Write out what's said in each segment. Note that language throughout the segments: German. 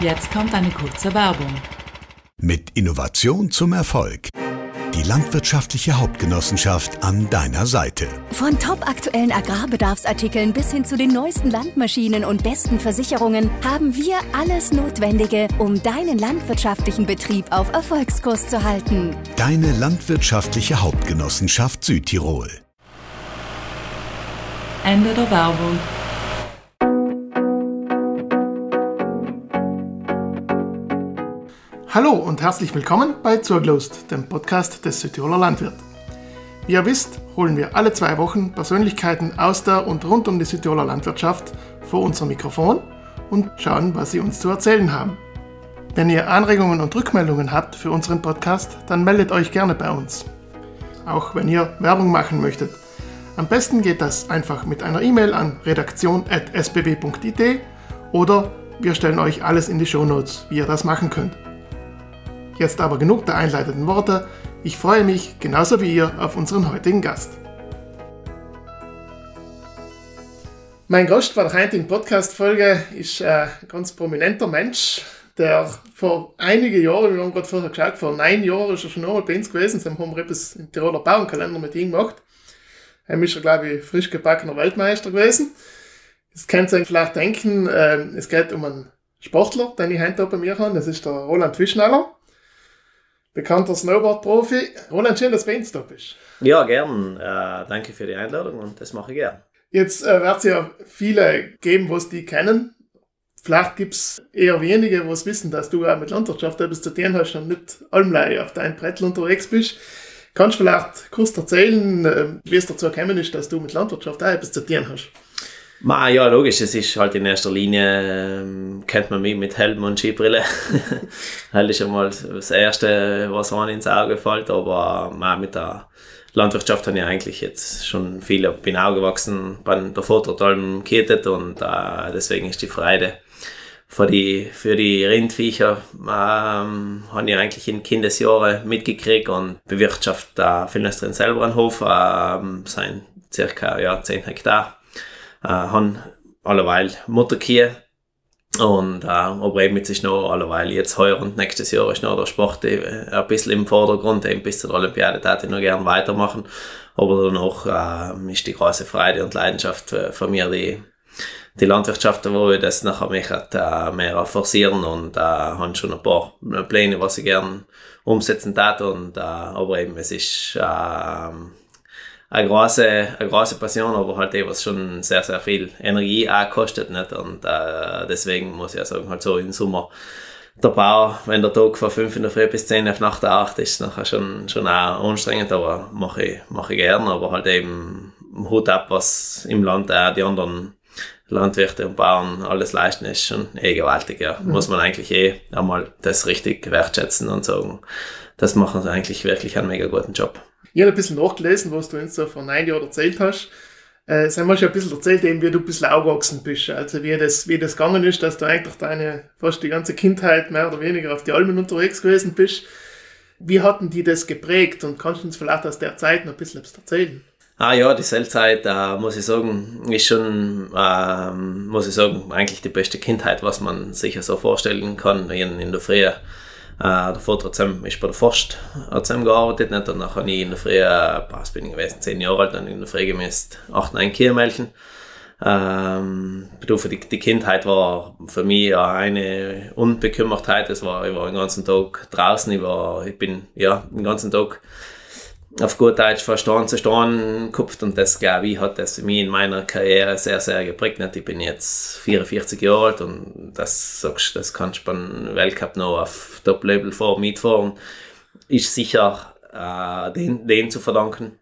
Jetzt kommt eine kurze Werbung. Mit Innovation zum Erfolg. Die landwirtschaftliche Hauptgenossenschaft an deiner Seite. Von top aktuellen Agrarbedarfsartikeln bis hin zu den neuesten Landmaschinen und besten Versicherungen haben wir alles Notwendige, um deinen landwirtschaftlichen Betrieb auf Erfolgskurs zu halten. Deine landwirtschaftliche Hauptgenossenschaft Südtirol. Ende der Werbung. Hallo und herzlich willkommen bei Zurglost, dem Podcast des Südtiroler Landwirt. Wie ihr wisst, holen wir alle zwei Wochen Persönlichkeiten aus der und rund um die Südtiroler Landwirtschaft vor unser Mikrofon und schauen, was sie uns zu erzählen haben. Wenn ihr Anregungen und Rückmeldungen habt für unseren Podcast, dann meldet euch gerne bei uns. Auch wenn ihr Werbung machen möchtet. Am besten geht das einfach mit einer E-Mail an redaktion.sbb.it oder wir stellen euch alles in die Shownotes, wie ihr das machen könnt. Jetzt aber genug der einleitenden Worte. Ich freue mich, genauso wie ihr, auf unseren heutigen Gast. Mein Gast bei der heutigen Podcast-Folge ist ein ganz prominenter Mensch, der vor einigen Jahren, wir haben gerade vorher geschaut, vor neun Jahren ist er schon einmal bei uns gewesen, sie haben etwas im Tiroler Bauernkalender mit ihm gemacht. Er ist ja, glaube ich, frisch gebackener Weltmeister gewesen. Das könnt ihr euch vielleicht denken, äh, es geht um einen Sportler, den ich heute bei mir habe, das ist der Roland Wischneller bekannter Snowboard-Profi. Roland, schön, dass du bei uns da bist. Ja, gern. Äh, danke für die Einladung und das mache ich gern. Jetzt äh, wird es ja viele geben, was die kennen. Vielleicht gibt es eher wenige, die wissen, dass du auch mit Landwirtschaft etwas zu tun hast und nicht allem auf deinem Brettel unterwegs bist. Kannst du vielleicht kurz erzählen, äh, wie es dazu gekommen ist, dass du mit Landwirtschaft auch etwas zu tun hast? Ma, ja, logisch, es ist halt in erster Linie, ähm, kennt man mich mit Helm und Skibrille. das ist schon mal das Erste, was einem ins Auge fällt, aber ma, mit der Landwirtschaft habe ich eigentlich jetzt schon viel, bin aufgewachsen, bin der Vordertalm gekettet und äh, deswegen ist die Freude für die, für die Rindviecher ähm, habe ich eigentlich in Kindesjahren mitgekriegt und bewirtschaftet äh, Finlestrin selber einen Hof, äh, sein circa ja, 10 Hektar äh, haben alleweil Mutterkühe und äh, aber eben jetzt ist noch alleweil jetzt heuer und nächstes Jahr ist noch der Sport äh, ein bisschen im Vordergrund, eben bis zur Olympiade würde ich noch gerne weitermachen, aber danach äh, ist die große Freude und Leidenschaft für mir die die Landwirtschaft, wo ich das nachher mich hat, äh, mehr forcieren. Und äh, haben schon ein paar Pläne, was ich gerne umsetzen tat und äh, aber eben es ist äh, eine große, eine große Passion, aber halt eh, was schon sehr, sehr viel Energie auch kostet. Nicht? Und äh, deswegen muss ich ja sagen, halt so im Sommer der Bau, wenn der Tag von 5 in der Früh bis 10 auf Nacht 8 ist, nachher schon, schon auch anstrengend, aber mache ich, mache ich gern, aber halt eben Hut ab, was im Land auch die anderen Landwirte und Bauern alles leisten, ist schon eh gewaltig, ja. Mhm. Muss man eigentlich eh einmal das richtig wertschätzen und sagen, das machen sie eigentlich wirklich einen mega guten Job. Habe ein bisschen nachgelesen, was du uns so vor neun Jahren erzählt hast. Äh, sie haben schon ein bisschen erzählt, eben, wie du ein bisschen aufgewachsen bist. Also wie das, wie das gegangen ist, dass du eigentlich deine fast die ganze Kindheit mehr oder weniger auf die Almen unterwegs gewesen bist. Wie hatten die das geprägt und kannst du uns vielleicht aus der Zeit noch ein bisschen erzählen? Ah ja, die Seltzeit, äh, muss ich sagen, ist schon, äh, muss ich sagen, eigentlich die beste Kindheit, was man sich so vorstellen kann in, in der Früh. Äh, Vater hat ist bei der Forst hat gearbeitet nicht? und dann habe ich in der Früh, äh, was bin ich gewesen, zehn Jahre alt, dann in der Früh gemäßt 8, 9 Kühe Ähm, die, die Kindheit war für mich eine Unbekümmertheit. Es war, ich war den ganzen Tag draußen, ich war, ich bin, ja, den ganzen Tag auf gut Deutsch von Stein zu Stein gekupft und das, glaube ich, hat das mich in meiner Karriere sehr, sehr geprägt. Ich bin jetzt 44 Jahre alt und das sagst das kannst du beim Weltcup noch auf Top-Level vor mitfahren. Ist sicher äh, den, den zu verdanken.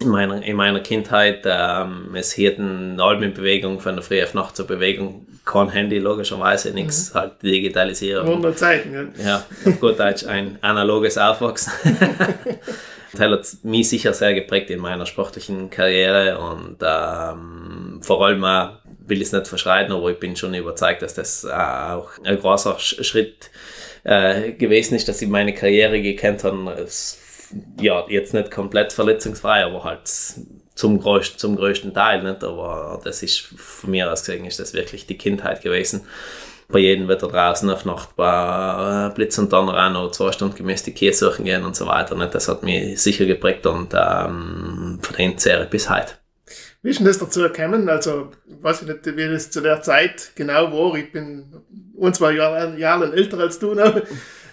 In meiner, in meiner Kindheit, ähm, es hielten Albenbewegung von der Früh auf Nacht zur Bewegung, kein Handy, logischerweise, nichts, mhm. halt digitalisieren. Wunder Zeiten, ja. Ja, auf gut Deutsch ein analoges Aufwachsen. Das hat mich sicher sehr geprägt in meiner sportlichen Karriere und ähm, vor allem auch, will ich es nicht verschreiten, aber ich bin schon überzeugt, dass das auch ein großer Schritt äh, gewesen ist, dass ich meine Karriere gekannt habe. Ja, jetzt nicht komplett verletzungsfrei, aber halt zum größten, zum größten Teil nicht. Aber das ist von mir aus gesehen, ist das wirklich die Kindheit gewesen bei jedem Wetter draußen auf Nacht bei äh, Blitz und Donner auch noch zwei Stunden gemäß die Kier suchen gehen und so weiter. Nicht? Das hat mich sicher geprägt und ähm, von dem zehre bis heute. Wie ist denn das dazu gekommen? Also, weiß ich nicht, wie das zu der Zeit genau war. Ich bin ein, zwei Jahre, Jahre älter als du noch.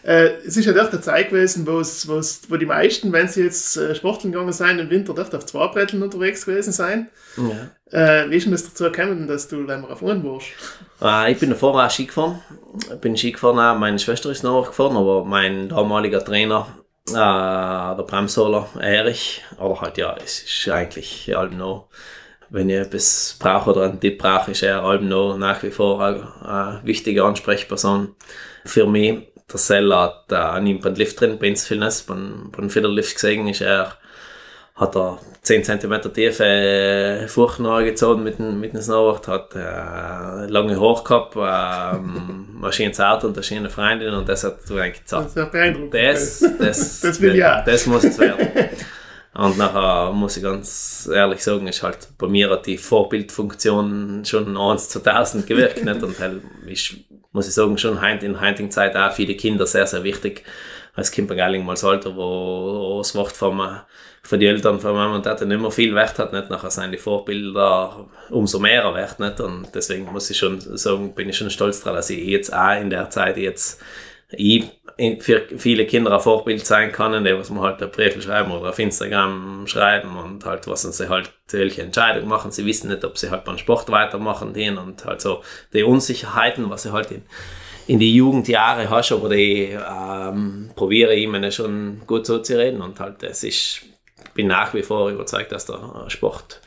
Äh, es ist ja dort eine Zeit gewesen, wo's, wo's, wo die meisten, wenn sie jetzt äh, Sporteln gegangen sind, im Winter dort auf zwei Brettern unterwegs gewesen sind. Ja. Äh, wie ist denn das dazu gekommen, dass du länger auf Uhren warst? Äh, ich bin davor auch Ski gefahren. Ich bin Ski gefahren, auch. meine Schwester ist noch gefahren, aber mein damaliger Trainer, äh, der Bremsholer Erich, aber halt ja, es ist eigentlich allem noch wenn ich etwas brauche oder einen Tipp brauche, ist er allem noch nach wie vor eine, eine wichtige Ansprechperson für mich der Sell hat äh, nimmt beim Lift drin, bei uns Fitness, beim, beim Federlift gesehen, ist er, hat er 10 cm tiefe Furchen gezogen mit dem, mit dem Snowboard, hat äh, lange Hoch gehabt, äh, ein schönes Auto und eine schöne Freundin und das hat du eigentlich gesagt, das, das, das, das, will ja. das, das muss es werden. Und nachher muss ich ganz ehrlich sagen, ist halt bei mir hat die Vorbildfunktion schon 1 zu 1000 gewirkt. nicht? Und halt ist muss ich sagen, schon in der heutigen Zeit auch für die Kinder sehr, sehr wichtig. Als Kind Galling mal Alter, wo das Wort von, von den Eltern, von Mama und Tata nicht mehr viel Wert hat, nicht? Nachher sind die Vorbilder umso mehr wert, nicht? Und deswegen muss ich schon sagen, bin ich schon stolz daran, dass ich jetzt auch in der Zeit jetzt ich für viele Kinder ein Vorbild sein kann, die was man halt auf Brief schreiben oder auf Instagram schreiben und halt was sie halt welche Entscheidungen machen. Sie wissen nicht, ob sie halt beim Sport weitermachen den und halt so die Unsicherheiten, was sie halt in, in die Jugendjahre hast, aber die ähm, probiere ich ihnen schon gut so zu reden und halt es ist, bin nach wie vor überzeugt, dass der Sport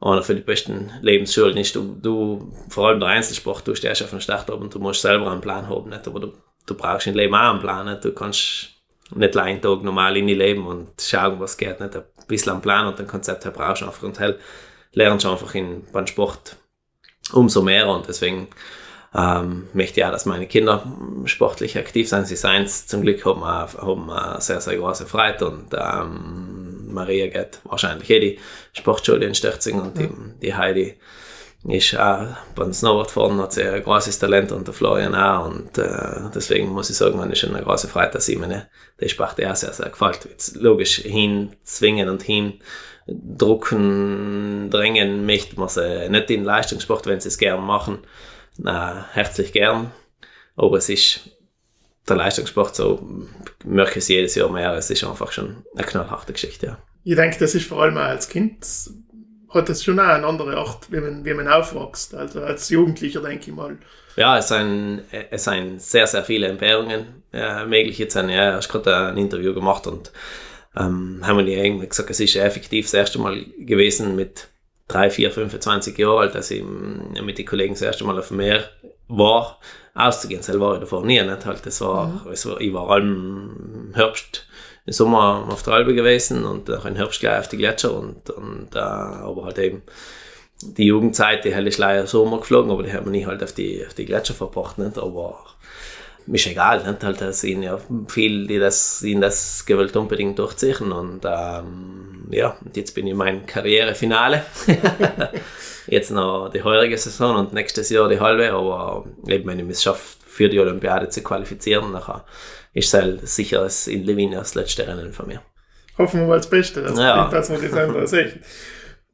einer für die besten Lebensschulen ist. Du, du, vor allem der Einzelsport, du stehst auf dem Start und du musst selber einen Plan haben, nicht? aber du du brauchst im Leben auch einen Plan. Du kannst nicht einen Tag normal in die Leben und schauen, was geht. Nicht ein bisschen einen Plan und ein Konzept brauchst du einfach. Und halt lernst du einfach in, beim Sport umso mehr. Und deswegen ähm, möchte ich auch, dass meine Kinder sportlich aktiv sind. Sie seien zum Glück, haben, haben eine sehr, sehr große Freude. Und ähm, Maria geht wahrscheinlich eh die Sportschule in Störzing und die, die Heidi ist auch beim Snowboardfahren hat sie ein großes Talent und der Florian auch und äh, deswegen muss ich sagen, man ist eine große Freude, dass ich mir die Sparte auch sehr, sehr gefällt. Jetzt logisch hinzwingen und hindrucken, drängen möchte man sie nicht in Leistungssport, wenn sie es gern machen, äh, herzlich gern, aber es ist der Leistungssport so, möchte es jedes Jahr mehr, es ist einfach schon eine knallharte Geschichte, ja. Ich denke, das ist vor allem auch als Kind hat das schon auch eine andere Art, wie man, wie man aufwächst. Also als Jugendlicher denke ich mal. Ja, es sind, es sind sehr, sehr viele Empörungen äh, möglich. Jetzt habe ich ja, hast gerade ein Interview gemacht und ähm, haben wir irgendwie gesagt, es ist effektiv das erste Mal gewesen mit 3, 4, 25 Jahren alt, dass ich mit den Kollegen das erste Mal auf dem Meer war, auszugehen. Das war ich davor nie. Nicht? Halt, das war, mhm. es war, ich war allem Herbst im Sommer auf der Alpe gewesen und auch im Herbst gleich auf die Gletscher und, und äh, aber halt eben die Jugendzeit, die ist leider Sommer geflogen, aber die haben wir nie halt auf die, auf die Gletscher verbracht, nicht? aber ist egal, nicht? Halt, da sind ja viele, die das, in das gewollt unbedingt durchziehen und ähm, ja, und jetzt bin ich in meinem Karrierefinale. jetzt noch die heurige Saison und nächstes Jahr die halbe, aber eben wenn ich es schaffe, für die Olympiade zu qualifizieren, nachher ist es sicher das in Levin das letzte Rennen von mir. Hoffen wir mal das Beste, dass, ja. dass wir das andere sehen.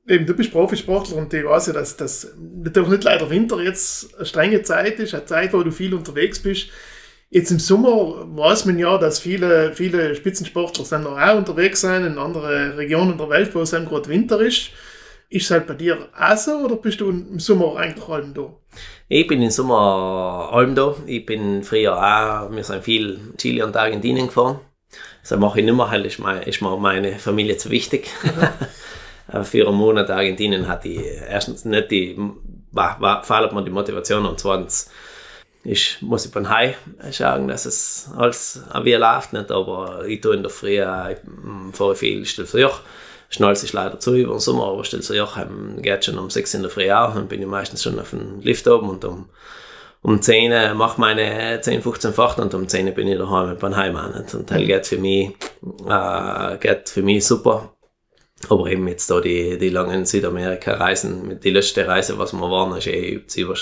Eben, du bist Profisportler und ich weiß ja, dass das natürlich nicht leider Winter jetzt eine strenge Zeit ist, eine Zeit, wo du viel unterwegs bist. Jetzt im Sommer weiß man ja, dass viele, viele Spitzensportler sind noch auch unterwegs sind in anderen Regionen der Welt, wo es eben gerade Winter ist. Ist es halt bei dir auch so oder bist du im Sommer eigentlich allem da? Ich bin im Sommer allem da. Ich bin früher auch, wir sind viel Chile und Argentinien gefahren. Das mache ich nicht mehr, weil ist, mein, ist mir meine Familie zu wichtig. Mhm. Für einen Monat Argentinien hatte ich erstens nicht die, war, war, fehlt mir die Motivation und zweitens ich muss ich beim Hai schauen, dass es alles wie läuft, nicht, aber ich tue in der Früh, ich fahre viel still für Joch schnallt sich leider zu über den Sommer, aber stellt sich auch, ähm, geht schon um 6 in der Früh auf, dann bin ich meistens schon auf dem Lift oben und um, um 10 äh, mache meine 10, 15 Fachten und um 10 bin ich daheim beim Heimmann. Und das geht für mich, äh, geht für mich super. Aber eben jetzt da die, die langen Südamerika-Reisen, die letzte Reise, was wir waren, ist eh über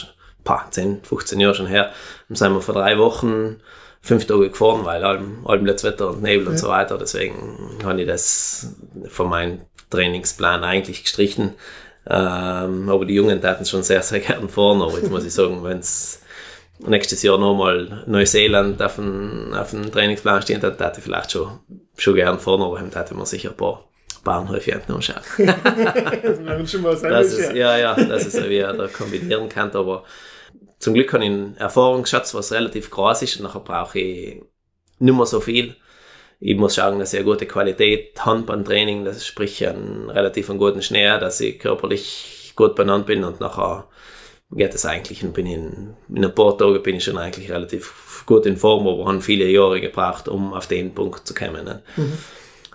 paar 10, 15 Jahre schon her. Dann sind wir vor drei Wochen fünf Tage gefahren, weil allem, allem Wetter und Nebel ja. und so weiter. Deswegen habe ich das von meinem Trainingsplan eigentlich gestrichen. Ähm, aber die Jungen taten schon sehr, sehr gern fahren. Aber jetzt muss ich sagen, wenn es nächstes Jahr nochmal Neuseeland auf dem, auf dem Trainingsplan steht, dann hätte ich vielleicht schon, schon gern fahren, aber dann hätte man sicher ein paar Bahnhöfe das schon mal das ist, ja, ja, das ist, wie er da kombinieren kann, aber zum Glück habe ich einen Erfahrungsschatz, was relativ groß ist und nachher brauche ich nicht mehr so viel. Ich muss schauen, dass ich eine gute Qualität habe beim Training, das sprich einen relativ einen guten Schnee, dass ich körperlich gut benannt bin und nachher geht es eigentlich und bin in, in ein paar Tagen bin ich schon eigentlich relativ gut in Form, aber haben viele Jahre gebraucht, um auf den Punkt zu kommen. Ne? Mhm.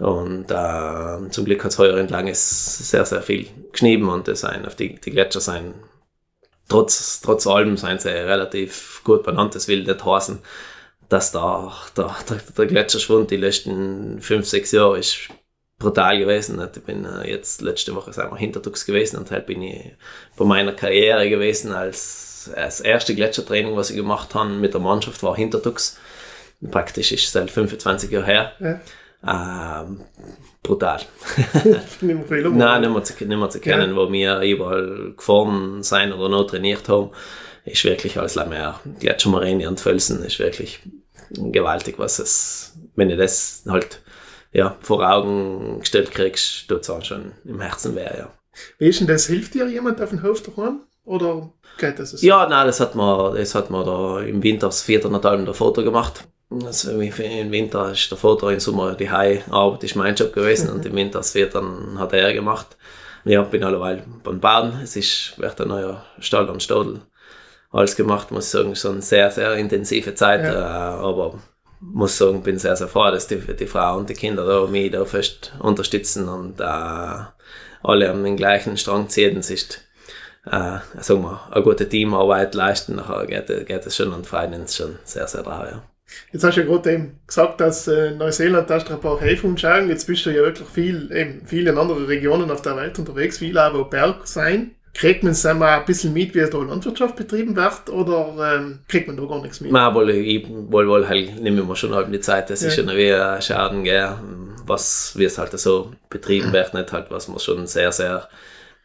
Und äh, zum Glück hat es heuer entlang sehr, sehr viel geschnieben und das ein, auf die, die Gletscher sein, trotz, trotz allem sind sie relativ gut benannt. Das will nicht heißen, dass da, der, der, der Gletscherschwund die letzten fünf, sechs Jahre ist brutal gewesen. Ich bin äh, jetzt letzte Woche wir, Hintertux gewesen und halt bin ich bei meiner Karriere gewesen als das erste Gletschertraining, was ich gemacht habe mit der Mannschaft, war Hintertux. Praktisch ist es seit 25 Jahren her. Ja. Ähm, brutal. nicht mehr viel Nein, nicht mehr zu, nicht mehr zu kennen, ja. wo wir überall gefahren sein oder noch trainiert haben. Ist wirklich alles mehr Gletschermoräne und Felsen ist wirklich gewaltig, was es, wenn ich das halt ja, vor Augen gestellt kriegst, tut es auch schon im Herzen weh, ja. Wie ist denn das? Hilft dir jemand auf dem Hof daheim? Oder geht das so? Ja, nein, das hat man, das hat man da im Winter das vierte Natal der Foto gemacht. Also Im Winter ist der Foto, im Sommer die Hai-Arbeit ist mein Job gewesen und im Winter das vierte hat er gemacht. Ja, bin alleweil beim Baden. Es ist, wird ein neuer Stall und Stadel alles gemacht, muss ich sagen, schon eine sehr, sehr intensive Zeit, ja. äh, aber muss sagen, bin sehr, sehr froh, dass die, die Frau und die Kinder da mich da fest unterstützen und äh, alle an den gleichen Strang ziehen. Es ist, äh, sagen wir, eine gute Teamarbeit leisten, nachher geht, geht es schon und freuen uns schon sehr, sehr drauf. Ja. Jetzt hast du ja gerade eben gesagt, dass äh, Neuseeland hast du ein paar Häfen schauen. Jetzt bist du ja wirklich viel, eben, viel in anderen Regionen auf der Welt unterwegs, viel aber Berg sein. Kriegt man dann mal ein bisschen mit, wie da Landwirtschaft betrieben wird, oder ähm, kriegt man da gar nichts mit? Nein, weil ich wohl, wohl halt, nehmen wir schon halt die Zeit, das ja. ist schon wie ein Schaden, gell, was, wie es halt so betrieben wird, nicht halt, was man schon sehr, sehr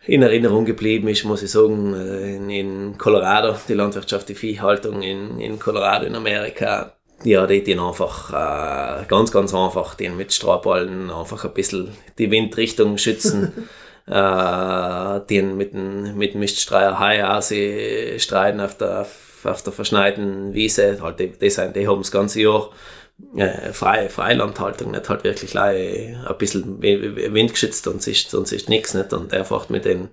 in Erinnerung geblieben ist, muss ich sagen, äh, in, in Colorado, die Landwirtschaft, die Viehhaltung in, in Colorado in Amerika, ja, die den einfach äh, ganz, ganz einfach den mit Strahballen einfach ein bisschen die Windrichtung schützen. äh, den mit dem, mit dem Miststreier Hai streiten auf der, auf der verschneiten Wiese. Halt, die, die, sind, die haben das ganze Jahr äh, freie Freilandhaltung, nicht halt wirklich ein bisschen windgeschützt und sonst, sonst ist nichts nicht. Und einfach mit den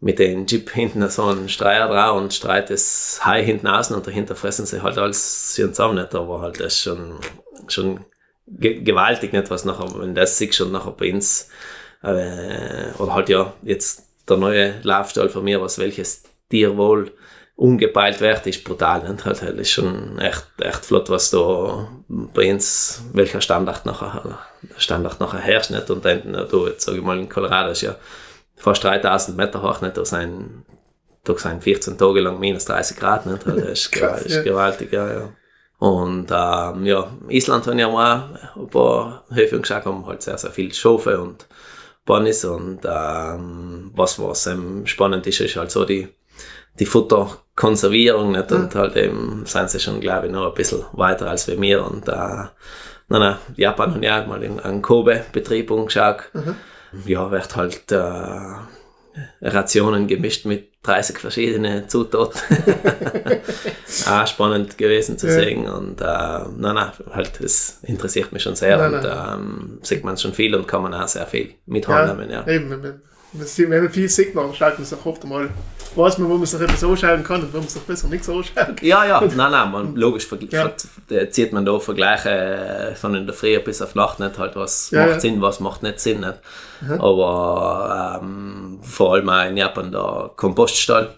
mit dem Jeep hinten so einen Streier drauf und streit das Hai hinten außen und dahinter fressen sie halt alles zusammen nicht, aber halt das ist schon, schon gewaltig nicht, was nachher, wenn das siehst und nachher bei uns äh, oder halt ja jetzt der neue Laufstall von mir, was welches Tierwohl umgepeilt wird, ist brutal. Nicht? Halt, halt ist schon echt, echt flott, was da bei uns, welcher Standard nachher, Standard nachher herrscht. Nicht? Und dann, du, jetzt sage ich mal, in Colorado ist ja fast 3000 Meter hoch, nicht? Da sind, da sind 14 Tage lang minus 30 Grad, nicht? Also das ist, Krass, ist ja. gewaltig, ja, ja. Und ähm, ja, Island haben ja auch ein paar Höfe geschaut, haben halt sehr, sehr viel Schafe und Bunnies und ähm, was, was ähm, spannend ist, ist halt so die, die Futterkonservierung nicht? und mhm. halt eben sind sie schon, glaube ich, noch ein bisschen weiter als wir mir und äh, nein, nein, Japan hat ja mal in einen Kobe-Betrieb umgeschaut. Mhm. Ja, wird halt äh, Rationen gemischt mit 30 verschiedene Zutaten. auch spannend gewesen zu ja. sehen. Und äh, nein, nein, halt, es interessiert mich schon sehr nein, und ähm, sieht man schon viel und kann man auch sehr viel mitnehmen. Ja, ja. Eben, wenn man viel man schaut man sich oft einmal weiß man, wo man sich etwas anschauen kann und wo man sich besser nichts anschauen Ja, ja, nein, nein, man, logisch ja. zieht man da Vergleiche äh, von in der Früh bis auf Nacht nicht, halt was ja, macht ja. Sinn, was macht nicht Sinn nicht. Mhm. Aber ähm, vor allem auch in Japan der Kompoststall,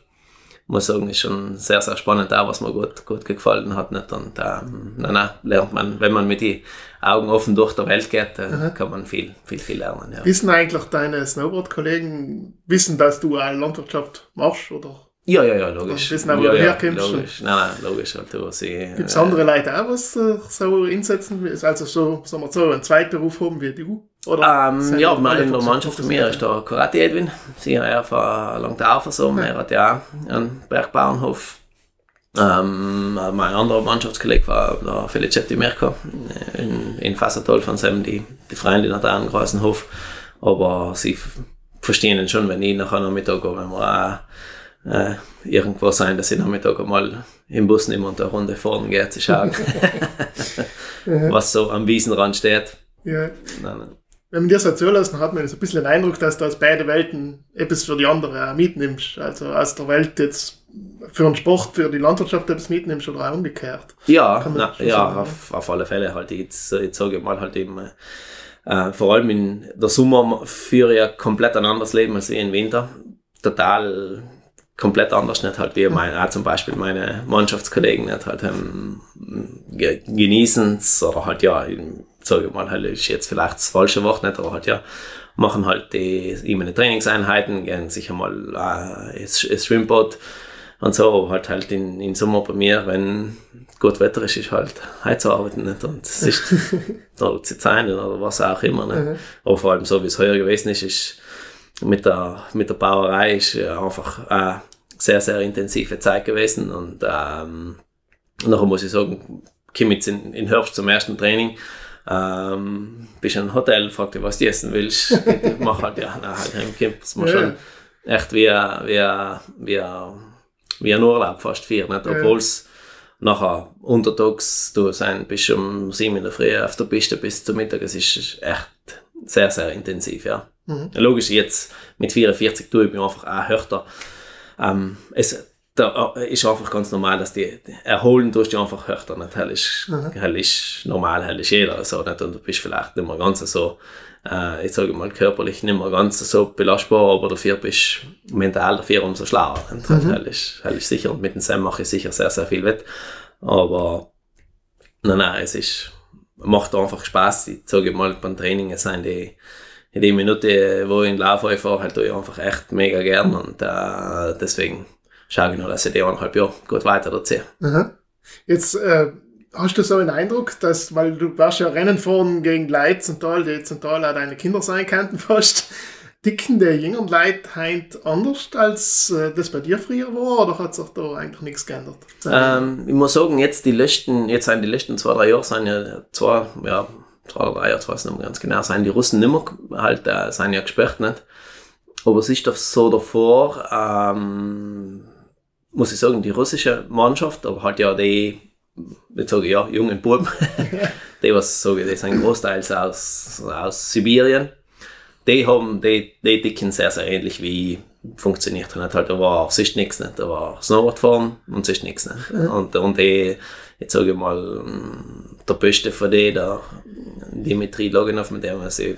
muss sagen, ist schon sehr, sehr spannend auch, was mir gut, gut gefallen hat nicht. Und ähm, nein, nein, lernt man, wenn man mit die Augen offen durch die Welt geht, äh, kann man viel, viel, viel lernen. Ja. Wissen eigentlich deine Snowboard-Kollegen, wissen, dass du eine Landwirtschaft machst? Oder? Ja, ja, ja, logisch. Wissen auch, wo ja, du ja, herkommst. Logisch. Nein, nein, logisch. Halt, Gibt es äh, andere Leute auch, was äh, so einsetzen? Also so, sagen wir so, einen Zweitberuf haben wie du? Ähm, ja, in der so Mannschaft von mir ist der Karate Edwin. Sie hat ja verlangt auch so. Er hat ja auch einen Bergbauernhof. Ähm, mein anderer Mannschaftskollege war der Felicetti Mirko in, in Fassatol von seinem, die, die Freundin hat auch einen großen Hof. Aber sie verstehen schon, wenn ich nachher Nachmittag wenn wir auch äh, irgendwo sein, dass ich Nachmittag mal im Bus nehme und eine Runde vorne gehe zu schauen, was so am Wiesenrand steht. Ja. Nein, nein. Wenn man dir so zulässt, dann hat man so ein bisschen den Eindruck, dass du aus beiden Welten etwas für die andere auch mitnimmst. Also aus der Welt jetzt für den Sport, für die Landwirtschaft etwas mitnimmst oder auch umgekehrt. Ja, na, ja sagen, auf, auf alle Fälle halt. Jetzt, jetzt sage ich mal halt eben, äh, vor allem in der Sommer führe ich ein komplett ein anderes Leben als wie im Winter. Total komplett anders, nicht halt wie meine, auch zum Beispiel meine Mannschaftskollegen nicht halt ähm, ge genießen oder halt ja, sage ich mal, halt ist jetzt vielleicht das falsche Wort nicht, aber halt ja, machen halt die immer Trainingseinheiten, gehen sicher mal äh, ins, ins Schwimmbad und so, aber halt halt in, in Sommer bei mir, wenn gut Wetter ist, ist halt heimzuarbeiten nicht und es ist oder zu sein oder was auch immer nicht. Aber vor allem so, wie es heuer gewesen ist, ist mit der, mit der Bauerei ist einfach eine sehr, sehr intensive Zeit gewesen und ähm, nachher muss ich sagen, komme jetzt in, in Herbst zum ersten Training, ähm, bist in einem Hotel, fragt dich, was du essen willst, ich mach halt, ja, na, halt heimkommst, man Ja. schon echt wie, wie, wie, wie ein Urlaub fast vier, nicht? Obwohl es nachher untertags, du sein, bist um sieben in der Früh auf der Piste bis zum Mittag, es ist echt sehr, sehr intensiv, ja. Logisch, jetzt mit 44 tue ich mich einfach auch härter. Ähm, es, da äh, ist einfach ganz normal, dass die, die erholen tust du einfach härter, nicht? Hell ist, hell ist normal, hell ist jeder so, nicht? Und du bist vielleicht nicht mehr ganz so, äh, ich sage mal körperlich nicht mehr ganz so belastbar, aber dafür bist du mental dafür umso schlauer. Nicht? Hell, ist, hell ist sicher, und mit dem Sam mache ich sicher sehr, sehr viel wett. Aber nein, nein, es ist, macht einfach Spaß. Ich sage mal, beim Training es sind die, in die Minute, wo ich in den Lauf fahre, halt tue ich einfach echt mega gern und äh, deswegen schaue ich noch, dass ich die eineinhalb Jahre gut weiter erziehe. Aha. Jetzt äh, hast du so einen Eindruck, dass, weil du warst ja Rennen fahren gegen Leute zum Teil, die zum Teil auch deine Kinder sein könnten fast, dicken die jüngeren Leute heint anders, als äh, das bei dir früher war, oder hat sich da eigentlich nichts geändert? Ähm, ich muss sagen, jetzt die letzten, jetzt sind die letzten zwei, drei Jahre, sind ja zwei, ja, zwei oder drei Jahre, ich weiß nicht mehr ganz genau, sind die Russen nicht mehr, halt, äh, sind ja gesperrt, nicht? Aber es ist doch so davor, ähm, muss ich sagen, die russische Mannschaft, aber halt ja die, jetzt sage ich ja, jungen Buben, die was sage ich, die sind großteils aus, aus Sibirien, die haben, die, die dicken sehr, sehr ähnlich wie funktioniert hat. Halt, da war sonst nichts nicht. Da war Snowboardfahren und sonst nichts nicht. Und, und die, jetzt sage ich mal, der Beste von denen, der Dimitri Loginov, mit dem wir sie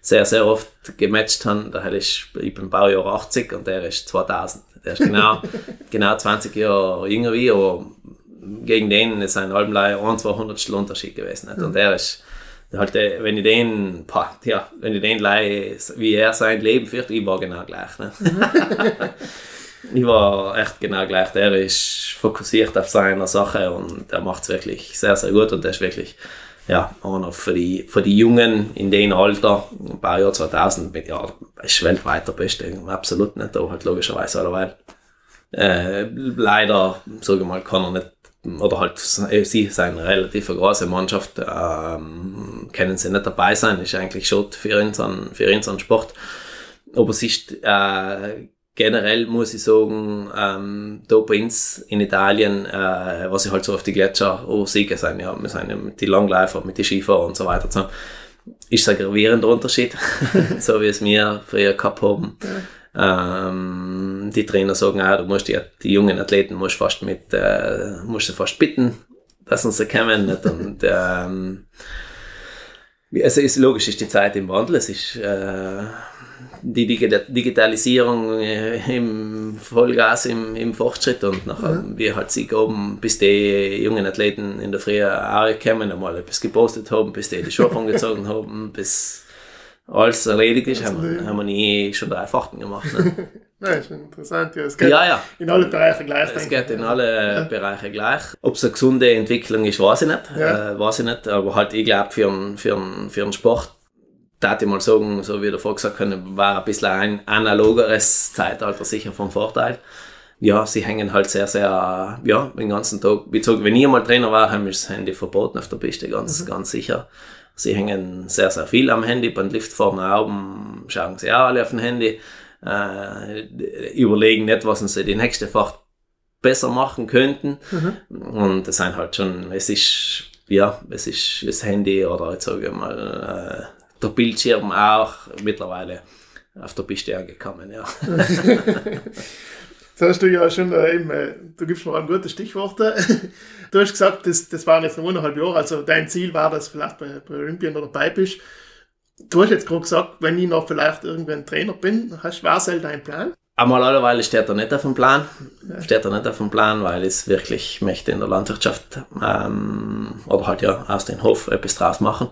sehr, sehr oft gematcht haben, der ist, ich bin Baujahr 80 und der ist 2000. Der ist genau, genau 20 Jahre jünger wie ich, aber gegen den ist ein halben ein, zwei Hundertstel Unterschied gewesen. Nicht? Und der ist, halt, wenn ich den, pah, ja, wenn ich den wie er sein Leben führt, ich war genau gleich. Ne? ich war echt genau gleich. Der ist fokussiert auf seine Sache und er macht es wirklich sehr, sehr gut und der ist wirklich, ja, einer für die, für die Jungen in dem Alter, ein paar Jahre 2000, mit, ja, ist weltweit der Beste, absolut nicht, aber halt logischerweise allerweil. Äh, leider, sage ich mal, kann er nicht oder halt sie sind eine relativ große Mannschaft, ähm, können sie nicht dabei sein, ist eigentlich schon für ein, für uns ein Sport. Aber es ist äh, generell, muss ich sagen, ähm, da uns in Italien, äh, was ich halt so auf die Gletscher siege, sind ja, wir sind ja mit den Langläufer, mit den Skifahrern und so weiter zusammen, ist ein gravierender Unterschied, so wie es wir früher gehabt haben. Ähm, die Trainer sagen auch, du musst die, die jungen Athleten musst fast mit, äh, musst du fast bitten, dass sie kommen. Nicht? Und ähm, es ist logisch, ist die Zeit im Wandel. Es ist äh, die Digi- Digitalisierung äh, im Vollgas im, im Fortschritt und nachher Ja. wir halt sie oben, bis die jungen Athleten in der Früh auch kommen, einmal etwas gepostet haben, bis die die Schuhe angezogen haben, bis alles erledigt ist, Also, haben, wir, ja. haben wir nie schon drei Fachten gemacht. Ne? Nein, ist schon interessant. Ja, es geht ja, ja. in alle Bereiche gleich. Es geht in alle Bereiche gleich. Ob es eine gesunde Entwicklung ist, weiß ich nicht. Ja. Äh, weiß ich nicht. Aber halt, ich glaube, für einen für einen- für einen Sport, da ich mal sagen, so wie du vorher gesagt war ein bisschen ein analogeres Zeitalter sicher vom Vorteil. Ja, sie hängen halt sehr, sehr, ja, den ganzen Tag. Wie gesagt, wenn ich mal Trainer war, haben wir das Handy verboten auf der Piste, ganz, ganz sicher. Sie hängen sehr, sehr viel am Handy. Beim Lift vorne oben schauen sie auch alle auf dem Handy. Äh, überlegen nicht, was sie die nächste Fahrt besser machen könnten. Und das sind halt schon, es ist, ja, es ist das Handy oder jetzt sage ich mal, äh, der Bildschirm auch mittlerweile auf der Piste angekommen, ja. Jetzt hast du ja schon äh, eben, äh, du gibst mir ein gutes Stichwort. Du hast gesagt, das, das waren jetzt noch eineinhalb Jahre, also dein Ziel war, dass du vielleicht bei, bei Olympien oder dabei bist. Du hast jetzt gerade gesagt, wenn ich noch vielleicht irgendwann Trainer bin, hast, was soll dein Plan? Einmal alleweil steht er nicht auf dem Plan, steht er nicht auf dem Plan, weil ich wirklich möchte in der Landwirtschaft ähm, oder halt ja aus dem Hof etwas draus machen.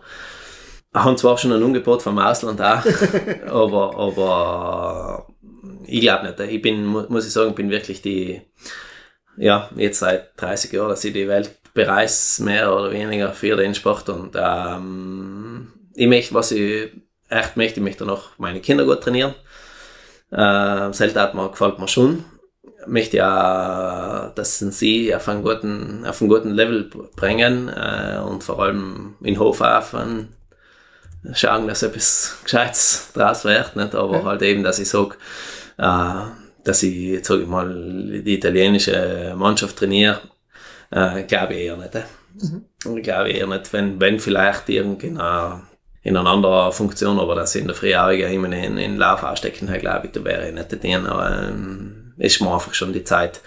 Haben zwar schon ein Angebot vom Ausland auch, aber, aber ich glaube nicht. Ich bin, mu- muss ich sagen, bin wirklich die, ja, jetzt seit 30 Jahren, dass ich die Welt bereise, mehr oder weniger für den Sport und ähm, ich möchte, was ich echt möchte, ich möchte noch meine Kinder gut trainieren. Äh, Zeltart mir gefällt mir schon. Möchte ja, dass sie auf einen guten, auf einen guten Level bringen äh, und vor allem in Hofhafen schauen, dass etwas Gescheites draus wird, nicht? aber halt eben, dass ich sage, äh, dass ich, jetzt sag ich mal, die italienische Mannschaft trainiere, äh, glaube ich eher nicht. äh. Ich glaube eher nicht, wenn, wenn vielleicht irgendeiner in einer anderen Funktion, aber dass ich in der Früh auch immer in, in den Lauf ausstecken, glaube ich, da wäre ich nicht drin, aber ähm, ist mir einfach schon die Zeit,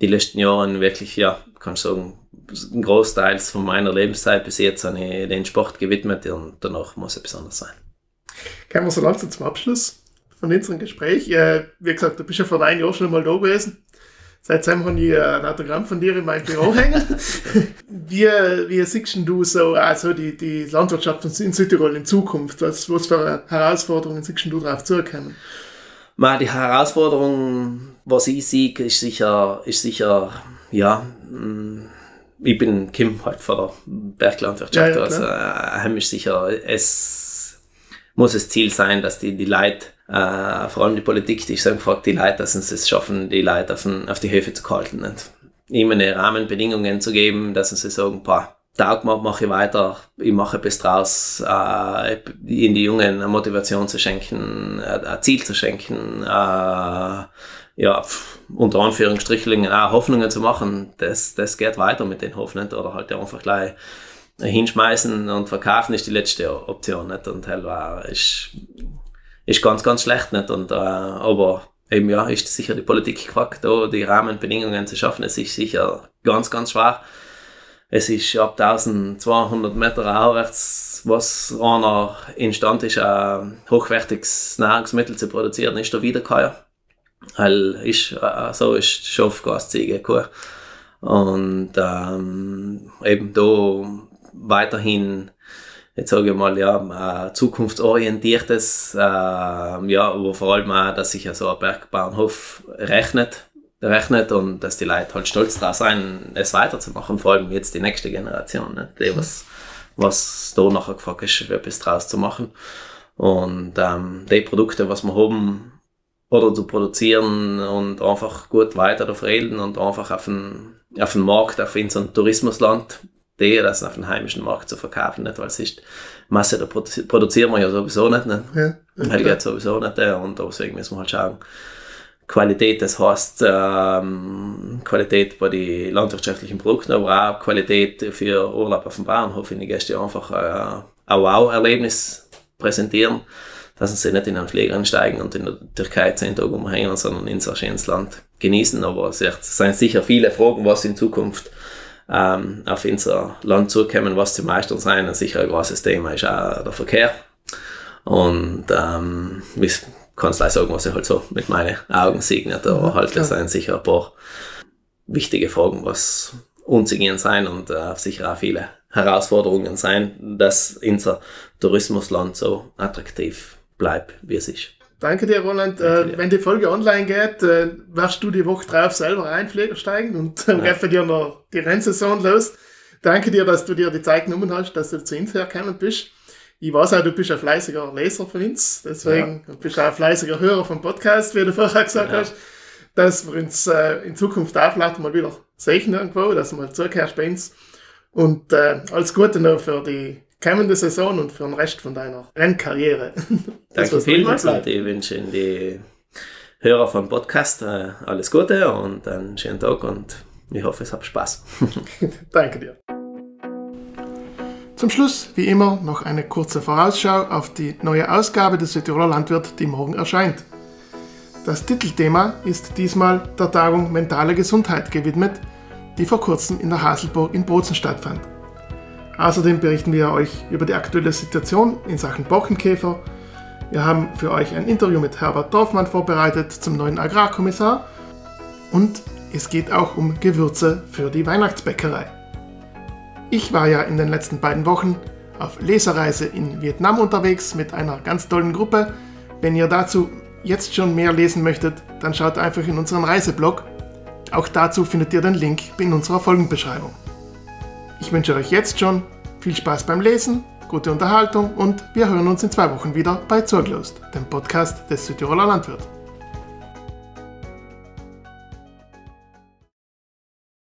die letzten Jahre wirklich, ja, kann ich sagen, ein Großteils von meiner Lebenszeit bis jetzt an den Sport gewidmet und danach muss es besonders sein. Kommen wir so langsam zum Abschluss von unserem Gespräch. Äh, wie gesagt, du bist ja vor einem Jahr schon mal da gewesen. Seitdem habe ich ein Autogramm von dir in meinem Büro hängen. wie, wie siehst du so also die, die Landwirtschaft in Südtirol in Zukunft? Was, was für Herausforderungen siehst du darauf zukommen? Ma, die Herausforderung, was ich sehe, ist sicher, ist sicher, ja, mm, ich bin Kim halt von der Berglandwirtschaft, Ja, ja, also äh, heimisch sicher, es muss das Ziel sein, dass die, die Leute, äh, vor allem die Politik, die ich sage, gefragt, die Leute, dass sie es schaffen, die Leute auf, den, auf die Höfe zu halten. Nicht? Ihm eine Rahmenbedingungen zu geben, dass sie sagen, boah, Tag mache ich weiter, ich mache bis draus, äh, in die Jungen eine Motivation zu schenken, äh, ein Ziel zu schenken, äh, ja, unter Anführungsstrichen auch Hoffnungen zu machen, das, das geht weiter mit den Hoffnungen. Oder halt einfach gleich hinschmeißen und verkaufen ist die letzte Option nicht? Und hell war ist, ist ganz, ganz schlecht nicht? Und äh, aber eben ja, ist sicher die Politik gefragt, da die Rahmenbedingungen zu schaffen, es ist sicher ganz, ganz schwer. Es ist ab 1200 Meter aufwärts, was einer instand ist, ein hochwertiges Nahrungsmittel zu produzieren, ist da wieder kein. Weil ist, äh, so ist Schaf, Gas, Ziege, Kuh. Und ähm, eben da weiterhin, jetzt sage ich mal, ja, zukunftsorientiertes, äh, ja, aber vor allem auch, dass sich ja so ein Bergbauernhof rechnet, rechnet und dass die Leute halt stolz drauf sein, es weiterzumachen, vor allem jetzt die nächste Generation, ne? die, was, was da nachher gefragt ist, etwas draus zu machen. Und ähm, die Produkte, was wir haben, oder zu produzieren und einfach gut weiter veredeln und einfach auf den, auf den Markt, auf unserem Tourismusland, die das auf den heimischen Markt zu verkaufen, nicht, weil es ist Masse, da produ- produzieren wir ja sowieso nicht, ne? Ja, Halt geht sowieso nicht, und deswegen müssen wir halt schauen. Qualität, das heißt ähm, Qualität bei den landwirtschaftlichen Produkten, aber auch Qualität für Urlaub auf dem Bauernhof, wenn die Gäste einfach äh, ein Wow-Erlebnis präsentieren, dass sie nicht in einen Flieger einsteigen und in der Türkei zehn Tage umhängen, sondern in so ein schönes Land genießen. Aber es sind sicher viele Fragen, was in Zukunft ähm, auf unser Land zukommen, was zu meistern sein. Ein sicher ein großes Thema ist auch der Verkehr. Und ähm, kannst du sagen, was ich halt so mit meinen Augen sehe, nicht? aber halt, das sind sicher ein paar wichtige Fragen, was unzugehen sein und äh, sicher auch viele Herausforderungen sein, dass unser Tourismusland so attraktiv bleibt, wie es ist. Danke dir, Roland. Danke dir. wenn die Folge online geht, äh, wirst du die Woche drauf selber Einflieger steigen und dann ja. geht dir noch die Rennsaison los. Danke dir, dass du dir die Zeit genommen hast, dass du zu uns hergekommen bist. Ich weiß auch, du bist ein fleißiger Leser von uns, deswegen ja. bist du auch ein fleißiger Hörer vom Podcast, wie du vorher gesagt ja. hast, dass wir uns äh, in Zukunft auch vielleicht mal wieder sehen irgendwo, dass du mal zukehrst bei uns. Und äh, alles Gute noch für die kommende Saison und für den Rest von deiner Rennkarriere. Danke vielmals und ich wünsche Ihnen die Hörer vom Podcast äh, alles Gute und einen schönen Tag und ich hoffe, es hat Spaß. Danke dir. Zum Schluss, wie immer, noch eine kurze Vorausschau auf die neue Ausgabe des Südtiroler Landwirt, die morgen erscheint. Das Titelthema ist diesmal der Tagung Mentale Gesundheit gewidmet, die vor kurzem in der Haselburg in Bozen stattfand. Außerdem berichten wir euch über die aktuelle Situation in Sachen Borkenkäfer. Wir haben für euch ein Interview mit Herbert Dorfmann vorbereitet zum neuen Agrarkommissar und es geht auch um Gewürze für die Weihnachtsbäckerei. Ich war ja in den letzten beiden Wochen auf Lesereise in Vietnam unterwegs mit einer ganz tollen Gruppe. Wenn ihr dazu jetzt schon mehr lesen möchtet, dann schaut einfach in unseren Reiseblog. Auch dazu findet ihr den Link in unserer Folgenbeschreibung. Ich wünsche euch jetzt schon viel Spaß beim Lesen, gute Unterhaltung und wir hören uns in zwei Wochen wieder bei Zurglost, dem Podcast des Südtiroler Landwirt.